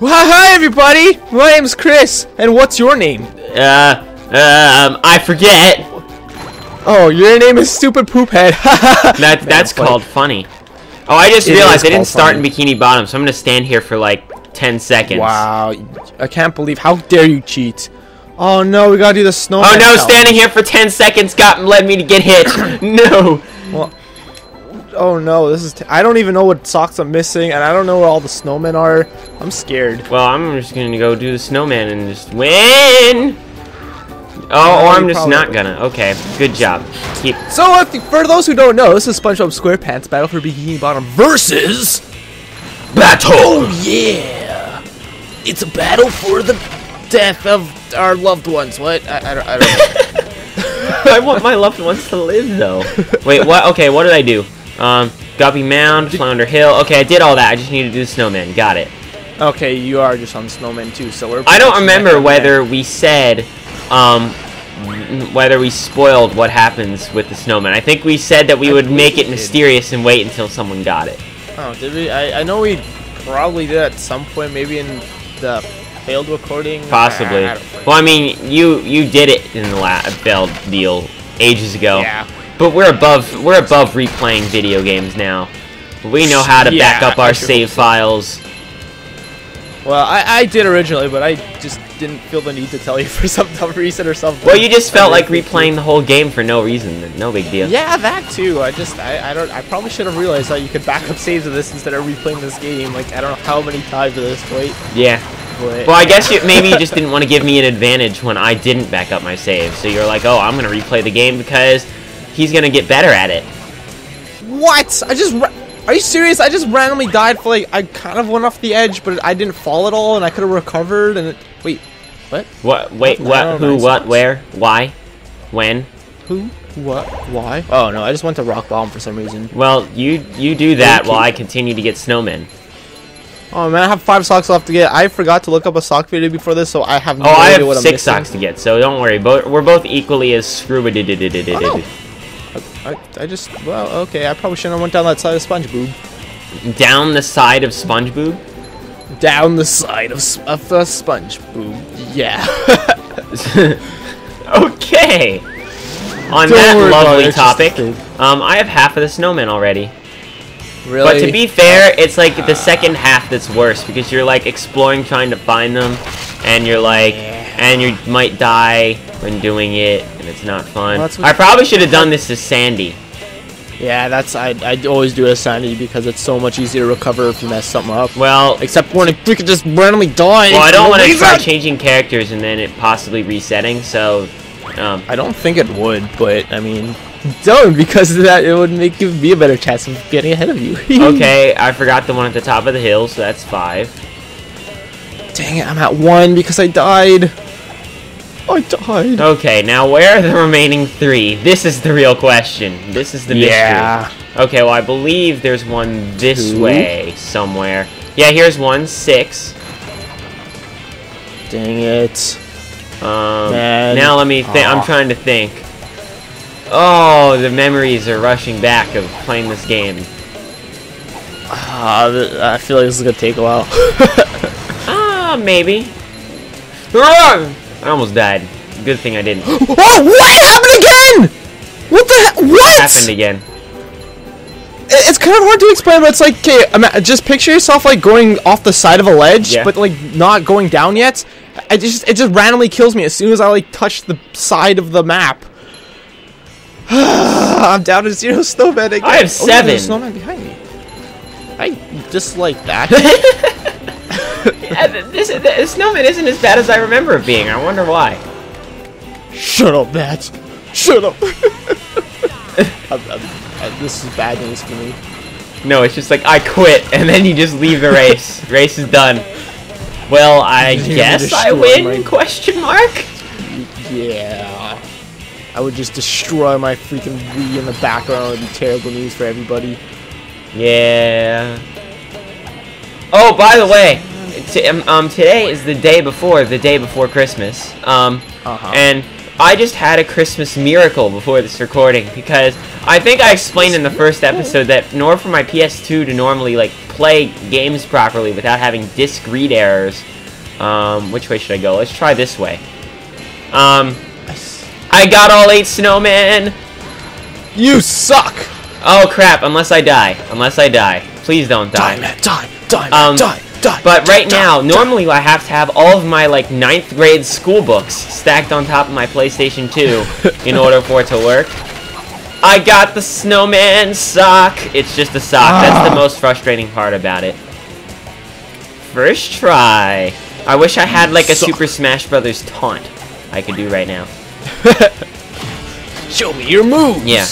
Well, hi everybody! My name's Chris, and what's your name? Uh, um, I forget. Oh, your name is Stupid Poophead. That that's called funny. Oh, I just It realized they didn't start funny. in Bikini Bottom, so I'm gonna stand here for like 10 seconds. Wow, I can't believe how dare you cheat. Oh no, we gotta do the snowman. Oh no, challenge. standing here for 10 seconds got led me to get hit. no. Well, oh no, this is. T- I don't even know what socks I'm missing, and I don't know where all the snowmen are. I'm scared. Well, I'm just gonna go do the snowman and just win. Oh, No, or I'm just not won't. gonna. Okay, good job. Keep. So, if, for those who don't know, this is SpongeBob SquarePants Battle for Bikini Bottom versus. Battle. Oh yeah, it's a battle for the death of our loved ones. What? I, I don't. I don't know. I want my loved ones to live though. Wait, what? Okay, what did I do? Um, Guppy Mound, Flounder Hill. Okay, I did all that. I just need to do the snowman. Got it. okay, you are just on Snowman too, so we're. I don't remember whether we said, um, whether we spoiled what happens with the snowman. I think we said that we I would make it did. mysterious and wait until someone got it. Oh, did we? I, I know we probably did at some point, maybe in the failed recording. Possibly. I- I Well, I mean, you you did it in the la- failed deal ages ago. Yeah. But we're above we're above replaying video games now. We know how to back up our save files. Well, I, I did originally, but I just didn't feel the need to tell you for some dumb reason or something. Well, you just felt like replaying the whole game for no reason. No big deal. Yeah, that too. I just, I, I don't, I probably should have realized that you could back up saves of this instead of replaying this game. Like, I don't know how many times at this point. Yeah. But Well, I guess you, maybe you just didn't want to give me an advantage when I didn't back up my save. So you're like, oh, I'm gonna replay the game because he's gonna get better at it. What? I just. Are you serious? I just randomly died for like I kind of went off the edge, but I didn't fall at all, and I could have recovered. And it, wait, what? What? Wait. I What? Oh, who? know, What? Where? Why? When? Who? What? Why? Oh no, I just went to rock bottom for some reason. Well, you you do that Okay. while I continue to get snowmen. Oh man, I have five socks left to get. I forgot to look up a sock video before this, so I have oh, no Oh, I idea what have I'm six missing. socks to get, so don't worry. Bo- we're both equally as screwy. Oh, I, I just well okay. I probably shouldn't have went down that side of SpongeBob. Down the side of SpongeBob. Down the side of, of SpongeBob. Yeah. okay. On Don't that it, lovely it's just a topic, um, I have half of the snowmen already. really? But to be fair, it's like the second half that's worse because you're like exploring, trying to find them, and you're like, and you might die when doing it, and it's not fun. Well, I probably should have done this to Sandy. yeah, that's I I always do a Sandy because it's so much easier to recover if you mess something up. Well, Except when we could just randomly die. well, I don't want to try reason. changing characters and then it possibly resetting. So, um, I don't think it would, but I mean, don't because of that it would make give me a better chance of getting ahead of you. okay, I forgot the one at the top of the hill, so that's five. Dang it, I'm at one because I died. I died. Okay, now where are the remaining three? This is the real question. This is the Yeah. mystery. Okay, well I believe there's one this Two. way somewhere. Yeah, here's one, six. Dang it. Um, Man. now let me think. I'm trying to think. Oh, the memories are rushing back of playing this game. Ah, th- I feel like this is gonna take a while. Ah, maybe. Ah! I almost died. Good thing I didn't. oh, what happened again? What the heck? What? Happened again. It's kind of hard to explain, but it's like, okay, just picture yourself like going off the side of a ledge, Yeah. but like not going down yet. I just, it just randomly kills me as soon as I like touch the side of the map. I'm down to zero snowman again. I have Oh, yeah, there's a seven. snowman behind me. I just like that. Yeah, th- this, this snowman isn't as bad as I remember it being. I wonder why. Shut up, Matt. Shut up. I'm, I'm, uh, this is bad news for me. No, it's just like I quit, and then you just leave the race. race is done. Well, I guess I win? my- Question mark. Yeah. I would just destroy my freaking Wii in the background. It would be terrible news for everybody. Yeah. Oh, by the way, um, um, today is the day before the day before Christmas. Um, Uh-huh. and I just had a Christmas miracle before this recording because I think I explained in the first episode that in order for my PS2 to normally like play games properly without having disk read errors. Um, which way should I go? Let's try this way. Um, I got all eight snowmen! You suck! Oh crap, unless I die. Unless I die. Please don't die. Die, man, die, die, man, Um, die, die. But die, right die, now, die. normally I have to have all of my like ninth grade school books stacked on top of my PlayStation 2 in order for it to work. I got the snowman sock. It's just a sock. That's the Ah. most frustrating part about it. First try. I wish I had like a Suck. Super Smash Brothers taunt I could do right now. Show me your moves. Yeah.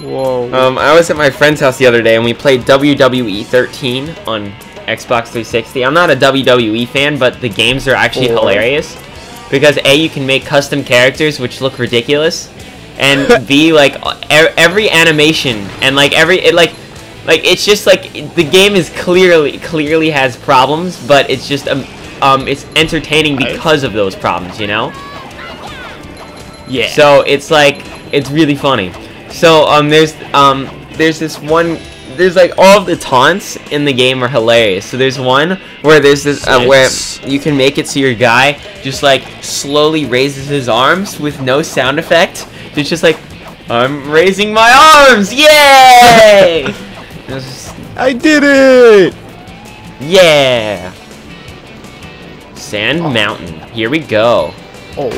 Whoa. Um, I was at my friend's house the other day and we played WWE 13 on Xbox 360. I'm not a WWE fan, but the games are actually Oh. hilarious because a you can make custom characters which look ridiculous, and b like every animation and like every it like like it's just like the game is clearly clearly has problems, but it's just um, um it's entertaining because of those problems, you know. yeah. So it's like it's really funny. So um there's um there's this one there's like all of the taunts in the game are hilarious. So there's one where there's this uh, where you can make it so your guy just like slowly raises his arms with no sound effect. It's just like I'm raising my arms, yay! Just- I did it. yeah. Sand Mountain. Here we go. Oh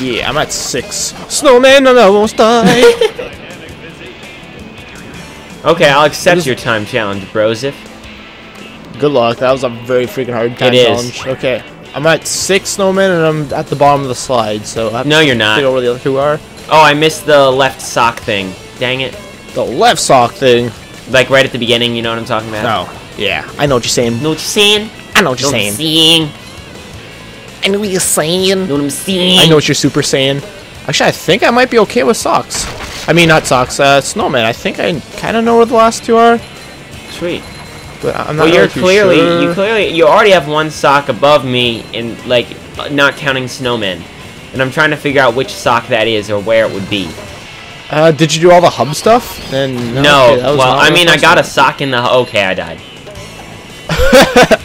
yeah, I'm at six. Snowman, I almost die. Okay, I'll accept your time challenge, Brosif. Good luck. That was a very freaking hard time It is. challenge. Okay. I'm at six snowmen and I'm at the bottom of the slide, so I have No, to you're not. figure out where the other two are. Oh, I missed the left sock thing. Dang it. The left sock thing. Like right at the beginning, you know what I'm talking about? No. Yeah, I know what you're saying. Know what you're saying? I know what you're I'm saying. saying? I know what you're saying. Know what I'm saying? I know what you're super saying. Actually, I think I might be okay with socks. I mean, not socks, uh, snowman. I think I kind of know where the last two are, Sweet. but I'm not Well, you're clearly, sure. you clearly, you already have one sock above me in, like, not counting snowmen. And I'm trying to figure out which sock that is or where it would be. Uh, did you do all the hub stuff? Then No, okay, well, I mean, I got a sock in the, okay, I died.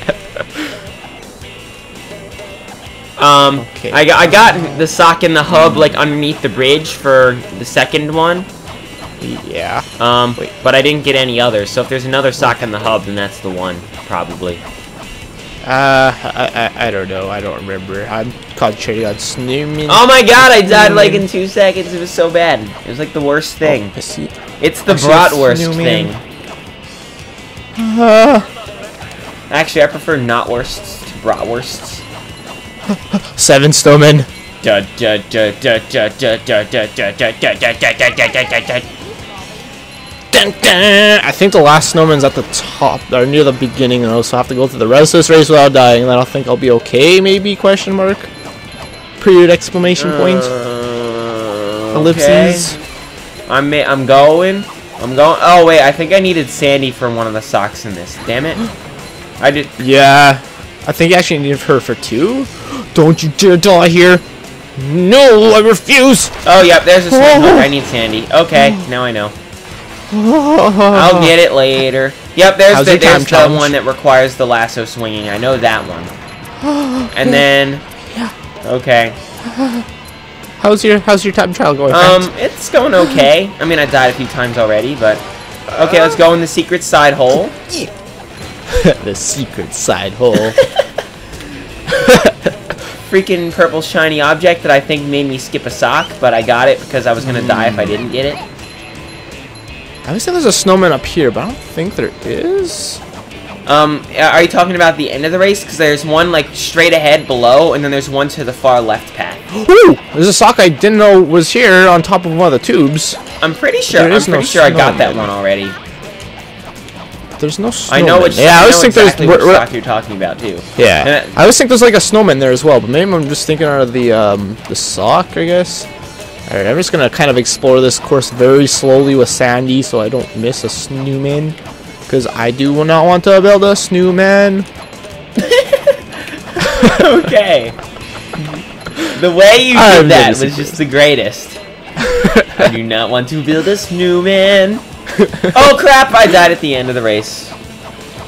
um, Okay. I, got, I got the sock in the hub, like, underneath the bridge for the second one. Yeah. Um, Wait. but I didn't get any others. So if there's another sock in the hub, then that's the one, probably. Uh, I, I, I don't know. I don't remember. I'm concentrating on snowman. Oh my god, I died like in two seconds. It was so bad. It was like the worst thing. I see. It's the I see a bratwurst thing. Uh, Actually, I prefer not worsts to bratwursts. Seven Snowmen. I think the last snowman's at the top, or near the beginning, though, so I have to go through the rest of this race without dying, and I think I'll be okay, maybe, question mark? Period exclamation point. Uh, Ellipses. Okay. I'm, I'm going. I'm going. Oh, wait, I think I needed Sandy for one of the socks in this. Damn it. I did. Yeah. I think I actually needed her for two? Don't you dare die here. No, I refuse. Oh yep, there's a swing hook. I need Sandy. Okay, now I know. I'll get it later. Yep, there's How's the, there's the one that requires the lasso swinging. I know that one. And then. Yeah. Okay. How's your How's your time trial going? Um, friend? it's going okay. I mean, I died a few times already, but okay. Let's go in the secret side hole. the secret side hole. Freaking purple shiny object that I think made me skip a sock, but I got it because I was gonna die if I didn't get it. I say there's a snowman up here, but I don't think there is. Um, are you talking about the end of the race? Because there's one like straight ahead below, and then there's one to the far left path. Ooh, there's a sock I didn't know was here on top of one of the tubes. I'm pretty sure. I'm is no pretty sure I got that one already. There's no I snowman. know which. Yeah, I I always know think exactly there's. we're- sock you're talking about too. Yeah, Uh, I always think there's like a snowman there as well, but maybe I'm just thinking out of the um the sock, I guess. All right, I'm just gonna kind of explore this course very slowly with Sandy, so I don't miss a snowman, because I do not want to build a snowman. okay. The way you I'm did that was just the greatest. I do not want to build a snowman. oh crap! I died at the end of the race.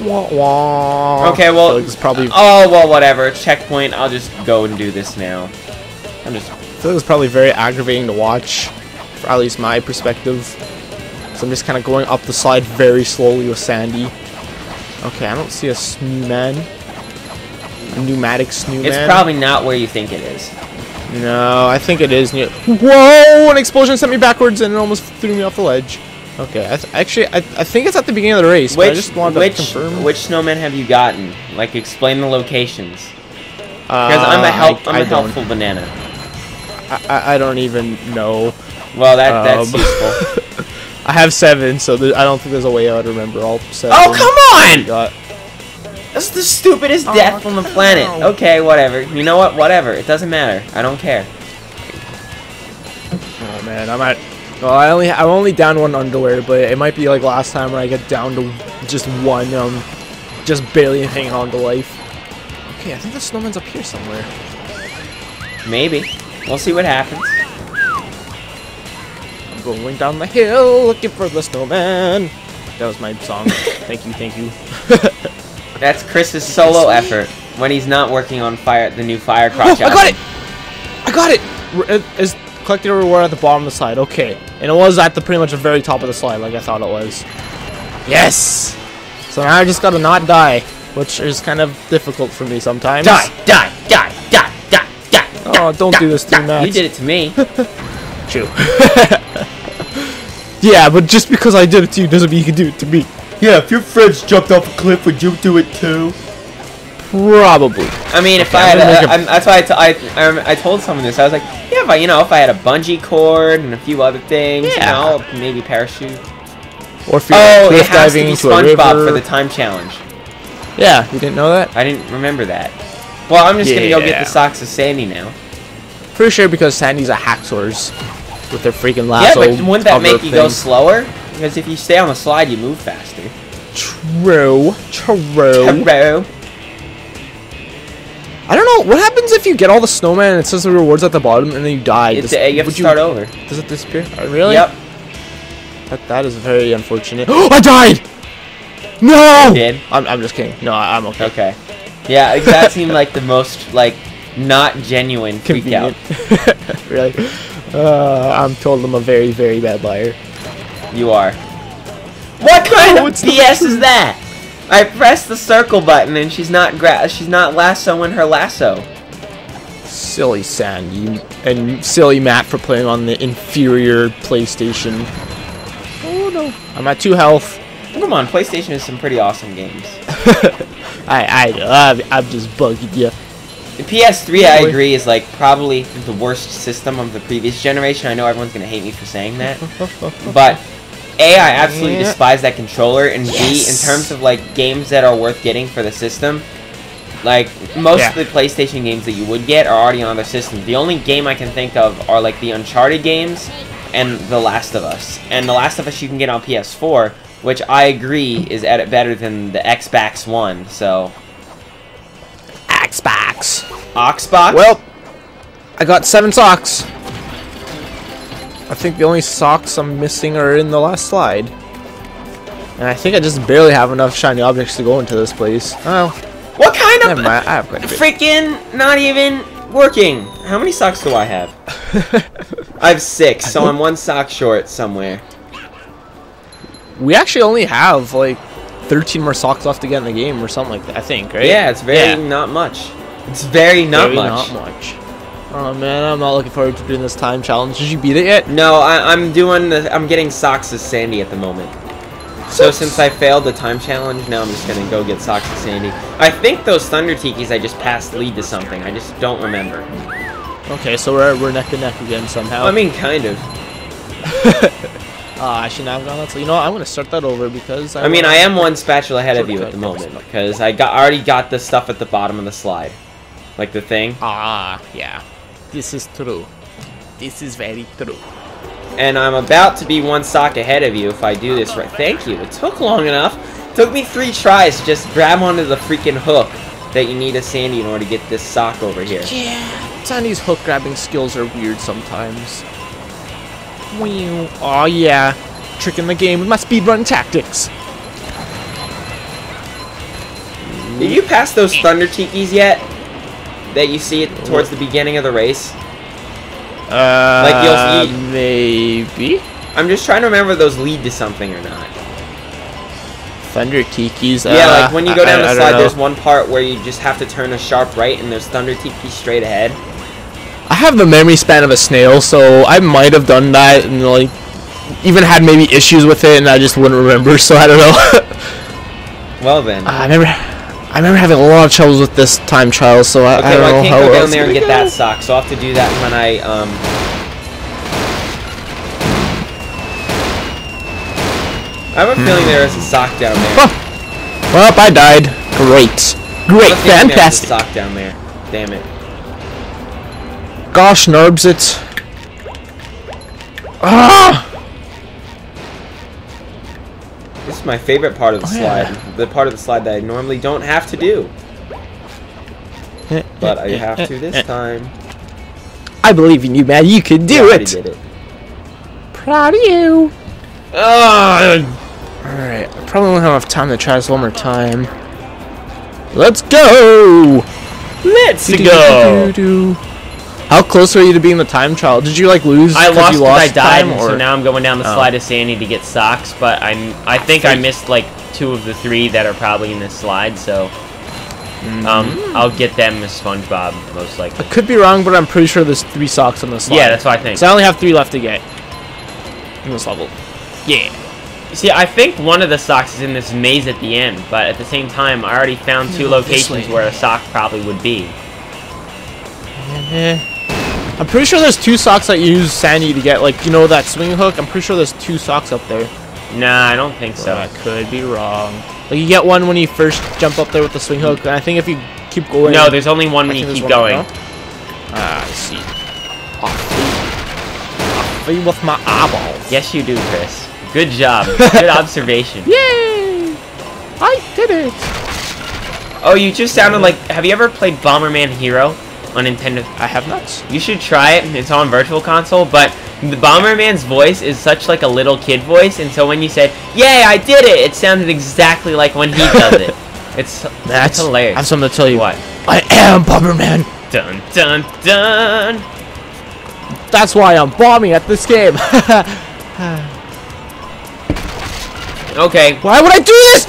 Wah, wah. Okay, well, it's probably Oh well, whatever. Checkpoint. I'll just go and do this now. I'm just. I feel like it's probably very aggravating to watch, for at least my perspective. So I'm just kind of going up the slide very slowly with Sandy. Okay, I don't see a snowman. A pneumatic snowman. It's probably not where you think it is. No, I think it is near. Whoa! An explosion sent me backwards and it almost threw me off the ledge. Okay, I th actually, I, I think it's at the beginning of the race, but I Which just wanted which to confirm. which snowman have you gotten? Like, explain the locations. Uh, Because I'm a help. I, I'm I a don't, helpful banana. I, I- I don't even know. Well, that that's Um, useful. I have seven, so there, I don't think there's a way I would remember all seven. Oh come on! got. That's the stupidest Oh, death on the planet. come. Okay, whatever. You know what? Whatever. It doesn't matter. I don't care. Oh man, I'm at. Well, I only I'm only down one underwear, but it might be like last time where I get down to just one, um, just barely hanging on to life. Okay, I think the snowman's up here somewhere. Maybe. We'll see what happens. I'm going down the hill looking for the snowman. That was my song. thank you, thank you. That's Chris's solo effort when he's not working on fire the new fire Oh, crotch I got it! I got it! R- it- It's collected a reward at the bottom of the slide. Okay, and it was at the pretty much the very top of the slide, like I thought it was. Yes. So now I just gotta not die, which is kind of difficult for me sometimes. Die, die, die, die, die, die. Oh, don't do this to me, Max. You did it to me. True. yeah, but just because I did it to you doesn't mean you can do it to me. Yeah, if your friends jumped off a cliff, would you do it too? Probably. I mean, if Okay, I I'm had, gonna a, make a- I'm, that's why I, t- I, I, rem- I told someone this. I was like, yeah, but you know, if I had a bungee cord and a few other things, Yeah. you know, maybe parachute. Or if you're Oh, it cliff has to diving be into a SpongeBob for the time challenge. Yeah, you didn't know that? I didn't remember that. Well, I'm just gonna go get the socks of Sandy now. Pretty sure because Sandy's a hacksaws with their freaking lasso. yeah, but wouldn't that make you go slower? Because if you stay on the slide, you move faster. True. True. Hello. I don't know. What happens if you get all the snowman and it says the rewards at the bottom and then you die? It's, Does- uh, you have to start over. Does it disappear? Oh, really? Yep. That, that is very unfortunate. Oh, I died! No! You did? I'm, I'm just kidding. No, I, I'm okay. Okay. Yeah, that seemed like the most like not genuine freak out. Convenient. really? Uh, I'm told I'm a very, very bad liar. You are. What kind No, of it's BS is that? I pressed the circle button and she's not gra- she's not lassoing her lasso. Silly Sandy and silly Matt for playing on the inferior PlayStation. Oh no. I'm at two health. Come on, PlayStation has some pretty awesome games. I, I, I'm, I'm just bugging you. The PS3, I agree, is like probably the worst system of the previous generation. I know everyone's gonna hate me for saying that, but A, I absolutely Yeah. despise that controller, and B, in terms of like games that are worth getting for the system, like most Yeah. of the PlayStation games that you would get are already on other systems. The only game I can think of are like the Uncharted games and The Last of Us. And The Last of Us you can get on PS4, which I agree is at it better than the Xbox One. So Xbox. Oxbox. Well, I got seven socks. I think the only socks I'm missing are in the last slide. And I think I just barely have enough shiny objects to go into this place. Oh, what kind of never mind. I have quite a bit. freaking not even working? How many socks do I have? I have six, so I'm one sock short somewhere. We actually only have like 13 more socks left to get in the game or something like that, I think, right? Yeah, it's very not much. It's very not Very much. Not much. Oh man, I'm not looking forward to doing this time challenge. Did you beat it yet? No, I, I'm doing the. I'm getting socks as Sandy at the moment. So since I failed the time challenge, now I'm just gonna go get socks as Sandy. I think those Thunder Tikis I just passed lead to something. I just don't remember. Okay, so we're, we're neck and neck again somehow. I mean, kind of. Ah, I should not have gone that. So you know what? I'm gonna start that over because I. I mean, I am one spatula ahead of you at the moment because I got already got the stuff at the bottom of the slide, like the thing. Ah, yeah. This is true. This is very true. And I'm about to be one sock ahead of you if I do this right. Thank you. It took long enough. It took me three tries to just grab onto the freaking hook that you need a Sandy in order to get this sock over here. Yeah, Sandy's hook grabbing skills are weird sometimes. Oh yeah, tricking the game with my speedrun tactics. Did you pass those Thunder Tikis yet? That you see it towards the beginning of the race? Uh, Like, you'll see- maybe I'm just trying to remember if those lead to something or not. Thunder Tikis. yeah, uh, like when you go down I- I the don't slide, know. there's one part where you just have to turn a sharp right, and there's Thunder Tiki straight ahead. I have the memory span of a snail, so I might have done that and like even had maybe issues with it, and I just wouldn't remember. So I don't know. Well then. I remember, I remember having a lot of troubles with this time trial, so I, Okay, I don't well, know I can't how go down there and get go. that sock, so I'll have to do that when I, um... I have a feeling there is a sock down there. Huh. Well, I died. Great, great, I have a feeling there's a sock down there. Damn it. Gosh, Narbs it. Ah! Is my favorite part of the Oh, yeah. slide. The part of the slide that I normally don't have to do. Eh, eh, but I eh, have to this time. I believe in you, man. You can do it. it. Proud of you. Ah, Alright, I probably won't have enough time to try this one more time. Let's go! Let's Do-do-do-do-do. How close were you to being the time trial? Did you like lose? I lost you because I died, time, or so now I'm going down the Oh. slide of Sandy to get socks. But I'm, I think I missed like two of the three that are probably in this slide. So, Mm-hmm. um, I'll get them as SpongeBob most likely. I could be wrong, but I'm pretty sure there's three socks on this slide. Yeah, that's what I think. So I only have three left to get in this level. Yeah. See, I think one of the socks is in this maze at the end, but at the same time, I already found two locations where a sock probably would be. I'm pretty sure there's two socks that you use Sandy to get, like, you know, that swing hook? I'm pretty sure there's two socks up there. Nah, I don't think so. I could be wrong. Like, you get one when you first jump up there with the swing hook, and I think if you keep going... No, there's only one when you keep going. Ah, I see. Off me with my eyeballs. Yes, you do, Chris. Good job. Good observation. Yay! I did it! Oh, you just sounded like. Have you ever played Bomberman Hero on Nintendo? I have not. You should try it. It's on Virtual Console, but the Bomberman's voice is such like a little kid voice, and so when you said, "Yay, I did it," it sounded exactly like when he does it. It's That's it's hilarious. I have something to tell you. What? I am Bomberman. Dun dun dun. That's why I'm bombing at this game. Okay, why would I do this?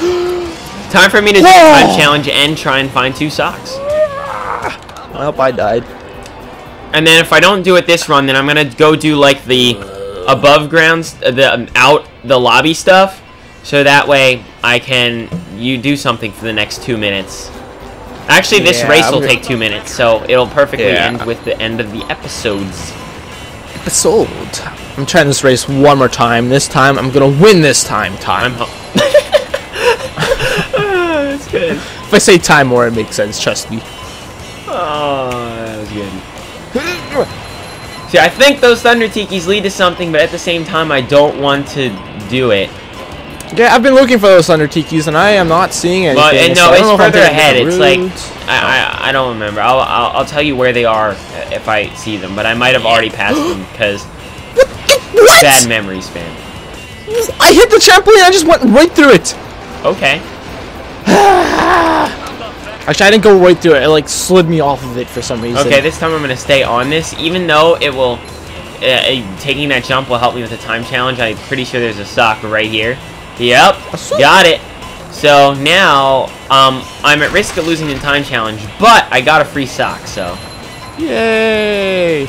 time for me to do a challenge and try and find two socks. Well, I died. And then if I don't do it this run, then I'm gonna go do like the above grounds, uh, the um, out the lobby stuff, so that way I can you do something for the next two minutes. Actually, this Yeah, race I'm will gonna- take two minutes, so it'll perfectly Yeah. end with the end of the episodes. Episode. I'm trying this race one more time. This time, I'm gonna win this time. Time. I'm home. That's good. If I say time more, it makes sense. Trust me. Oh, that was good. See, I think those Thunder Tikis lead to something, but at the same time, I don't want to do it. Yeah, I've been looking for those Thunder Tikis, and I am not seeing anything. Well, and no, don't it's further ahead. It's like. I, I I don't remember. I'll, I'll I'll tell you where they are if I see them, but I might have already passed them because bad memory span. I hit the trampoline. I just went right through it. Okay. Actually, I didn't go right through it. It like slid me off of it for some reason. Okay, this time I'm gonna stay on this, even though it will. Uh, taking that jump will help me with the time challenge. I'm pretty sure there's a sock right here. Yep, got it. So now, um, I'm at risk of losing the time challenge, but I got a free sock, so Yay!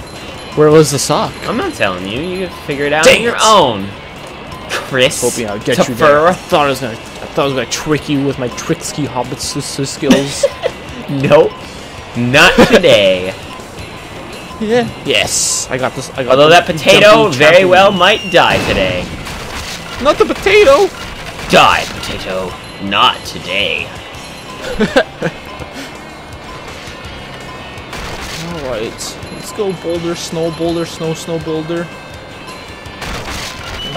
Where was the sock? I'm not telling you. You can figure it out Dang on your it. own. Chris. Hoping I'll get you there. Tafura. I thought I was gonna. I thought I was gonna trick you with my tricksky hobbit skills. Nope. Not today. yeah. Yes, I got this. I got Although that potato very well might die today. Not the potato. Die, potato. Not today. All right, let's go boulder, snow boulder, snow snow boulder.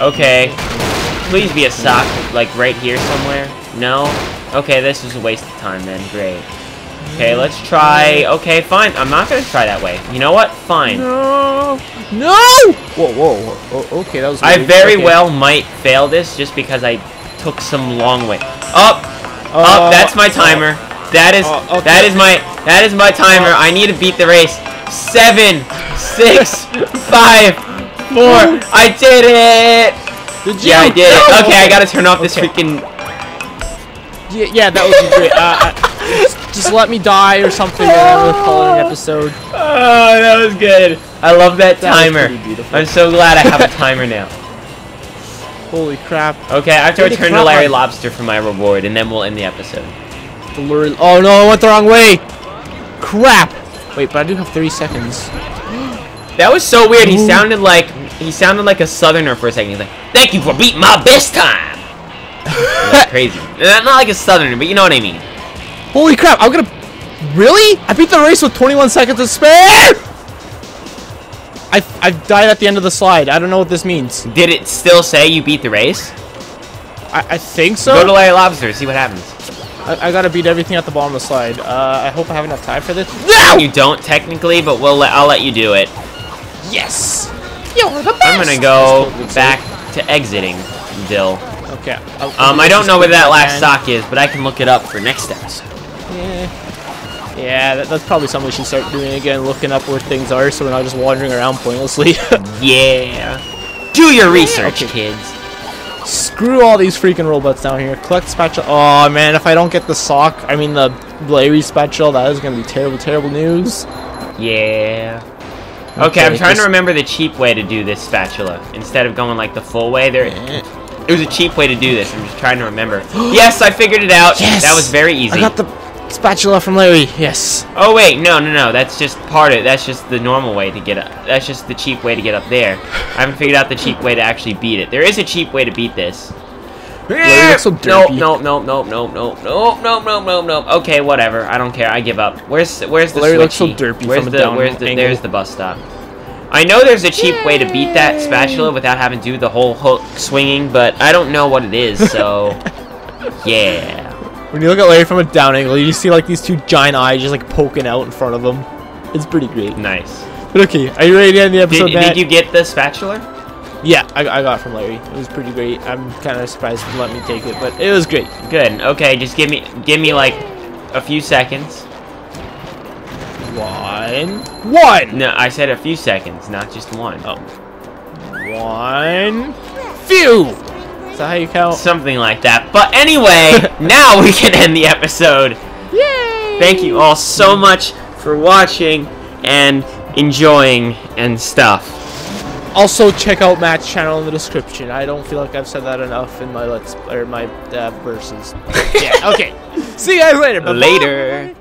Okay. Please be a sock, like right here somewhere. No? Okay, this is a waste of time then. Great. Okay, let's try. Okay, fine. I'm not gonna try that way. You know what? Fine. No, no. Whoa, whoa. whoa. Okay, that was. I very Okay. well might fail this just because I took some long way. Up! Uh, Up! That's my uh, timer. That is Oh, okay. that is my that is my timer. Uh, I need to beat the race. Seven, six, five, four. I did it. Did you? Yeah, I did. No! Okay, I gotta turn off this Okay. freaking. Yeah, yeah, that would be great. Uh, uh, just, just let me die or something, and then we'll call it an episode. Oh, that was good. I love that, That timer. I'm so glad I have a timer now. Holy crap! Okay, I have to Holy return to Larry. Lobster for my reward, and then we'll end the episode. Oh no, I went the wrong way. Crap! Wait, but I do have 30 seconds. That was so weird. He sounded like he sounded like a southerner for a second. He's like, "Thank you for beating my best time." That's crazy. Uh, Not like a southerner, but you know what I mean. Holy crap! I'm gonna. Really? I beat the race with 21 seconds to spare. I I died at the end of the slide. I don't know what this means. Did it still say you beat the race? I, I think so. Go to Larry Lobster, see what happens. I, I gotta beat everything at the bottom of the slide. Uh, I hope I have enough time for this. No! You don't technically, but we'll let, I'll let you do it. Yes! You're the best! I'm gonna go back to exiting, Dill. Okay. I'll- Um, I don't know where that last Again. sock is, but I can look it up for next episode. Yeah, yeah that, that's probably something we should start doing again, looking up where things are so we're not just wandering around pointlessly. Yeah. Do your research, Okay. kids. Screw all these freaking robots down here. Collect spatula. Oh man, if I don't get the sock, I mean the Larry spatula, that is gonna be terrible, terrible news. Yeah. Okay, I'm trying to remember the cheap way to do this spatula. Instead of going like the full way, there it was a cheap way to do this. I'm just trying to remember. yes, I figured it out. Yes! That was very easy. I got the spatula from Larry. Yes. Oh wait, no, no, no. That's just part of it. That's just the normal way to get up. That's just the cheap way to get up there. I haven't figured out the cheap way to actually beat it. There is a cheap way to beat this. Larry looks so Nope, nope, nope, nope, nope, nope, nope, nope, nope, nope, nope. Okay, whatever. I don't care. I give up. Where's where's the Larry looks so derpy Where's from the down where's the angle. there's the bus stop. I know there's a cheap way to beat that spatula without having to do the whole hook swinging, but I don't know what it is. So, yeah. When you look at Larry from a down angle, you see like these two giant eyes just like poking out in front of him. It's pretty great. Nice. But okay, are you ready to end the episode, Matt? did you get the spatula? Yeah, I, I got it from Larry. It was pretty great. I'm kind of surprised he let me take it, but it was great. Good. Okay, just give me give me like a few seconds. One. One! No, I said a few seconds, not just one. Oh. One. Phew! Is that how you count? Something like that. But anyway, now we can end the episode. Yay! Thank you all so much for watching and enjoying and stuff. Also, check out Matt's channel in the description. I don't feel like I've said that enough in my let's or my uh, verses. yeah. Okay. See you guys later. Bye-bye. Later.